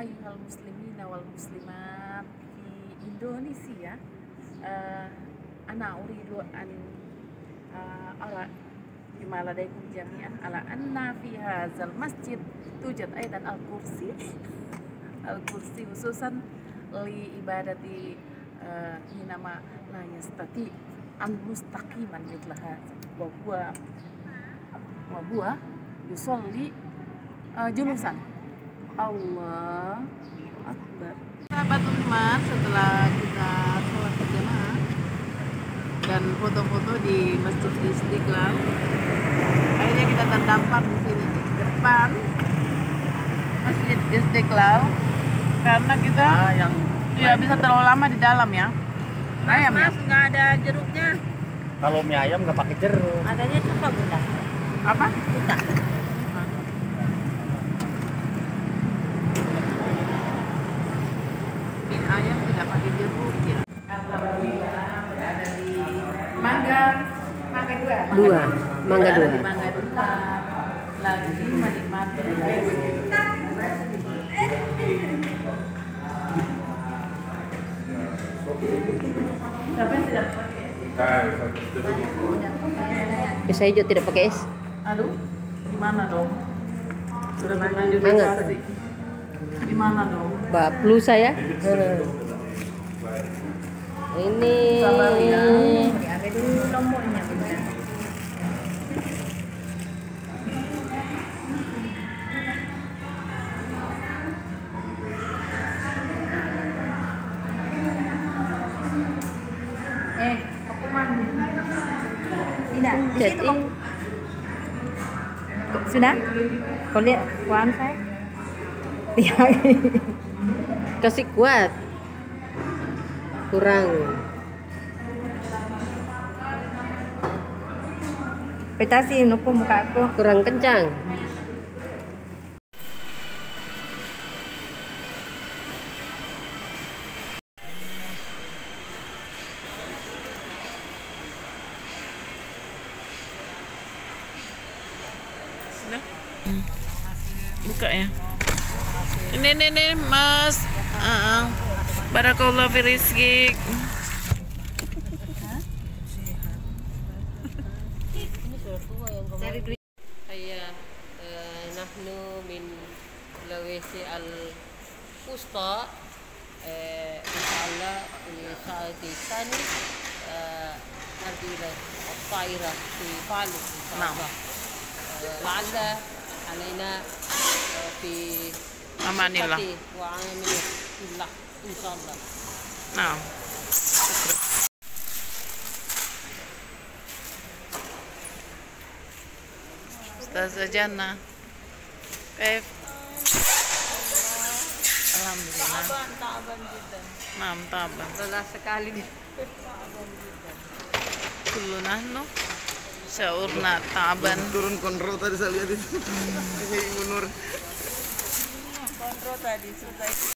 ayyuhal muslimina wal muslimat fi Indonesia. Uh, ana uridu an uh, ara bima ladaikum jami'an ala anna fi hadzal masjid. Tujad aidan al kursi al kursi khususan li ibadati uh, hinama la yastati an mustaqiman mitlaha wa huwa wa huwa yusolli uh, julusan Allah Akbar sahabat umat setelah kita sholat berjamaah dan foto-foto di Masjid Istiqlal akhirnya kita terdampar di sini di depan Masjid Istiqlal karena kita Ah, yang tidak bisa terlalu lama di dalam ya ayam ya Mas nggak ada jeruknya. kalau mie ayam nggak pakai jeruk. Adanya cuma bunda. apa Bunda. mie ayam tidak pakai jeruk ya Alhamdulillah berada di Mangga Mangga dua Dua, Mangga dua. di Mangga dua lagi menikmati tidak pakai? Ya, saya juga tidak pakai es. Aduh, gimana dong? Sudah dikasih. Gimana dong? Mbak flu saya. Ini dulu nomornya. Eh, aku mandi. Tidak, di situ. Sudah? Kau lihat kuan saya? Kasih kuat. Kurang. Petasi nuku muka aku. Kurang kencang. Buka ya. Ini ini ini Mas. Uh, Barakallah fi rizqik. Cari duit. Saya eh, nahnu min lawisi al fusta eh, insyaallah di saat ini eh, nanti الطائرة في بالو إن شاء نعم. الله آه، لعل علينا آه، في Amanillah. ثقة وعامل الله إن شاء الله Nah. Ustazah Jannah. Kaif? Alhamdulillah. Naam, taban. Lelah sekali nih. Kullu nahnu syaurna taban. Turun kontrol tadi saya lihat itu. Ini Ibu Nur. Kontrol tadi selesai.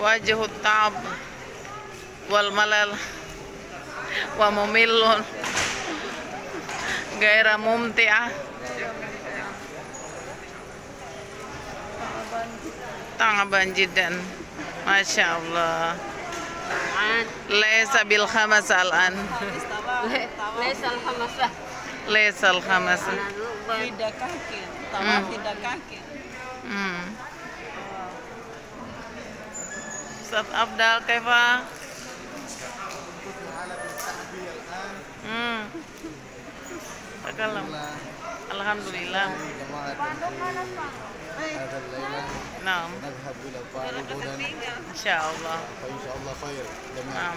wajhu tab wal malal wa mumillun gairah mumti'ah Tangaban jiddan Masya Allah Laisa bil khamas al'an ليس الخمسة Laisa al khamas tidak kaki tambah tidak kaki Ustaz Abdal kaifa Hmm Takalam Alhamdulillah هذا الليلة Naam نذهب إلى الطالب غدا Insyaallah فإن شاء الله خير جميعا Naam.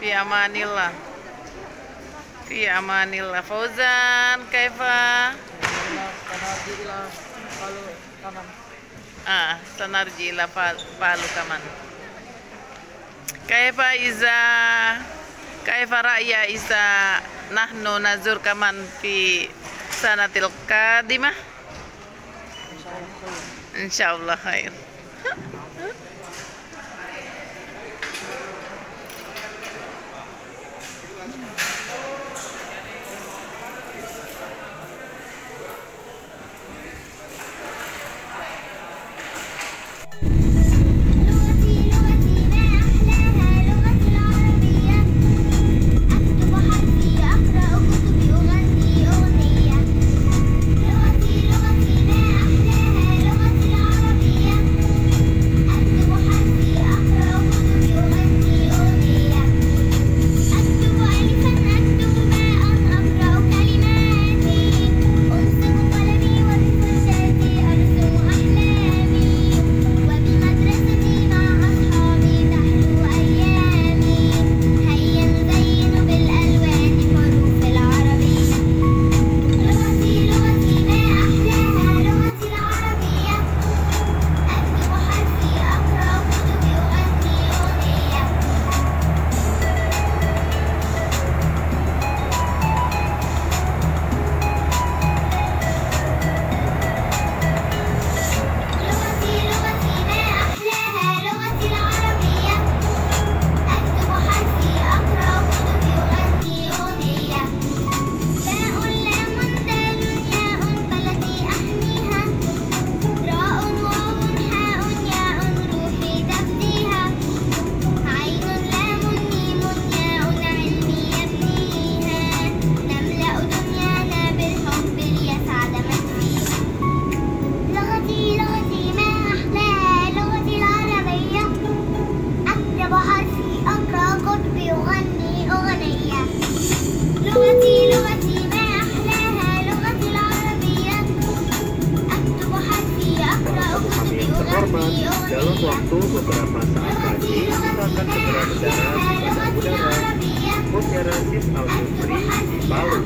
Fi amanillah. Fi amanillah. Fauzan, kaifa? Ah, sanarji ila fal- falu kaman. Kaifa iza kaifa ra'ya iza nahnu nazur kaman fi sanatil qadimah? Insyaallah khair. لغتي teman-teman, dalam waktu beberapa saat lagi kita akan segera mendarat di Bandar Udara Mutiara Sis Al di Palu.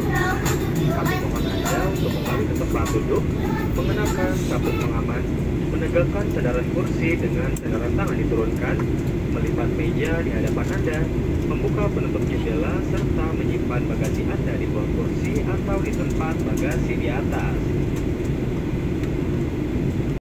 Kami mohon Anda untuk kembali ke tempat duduk, mengenakan sabuk pengaman, menegakkan sandaran kursi dengan sandaran tangan diturunkan, melipat meja di hadapan Anda, membuka penutup jendela, serta menyimpan bagasi Anda di bawah kursi atau di tempat bagasi di atas.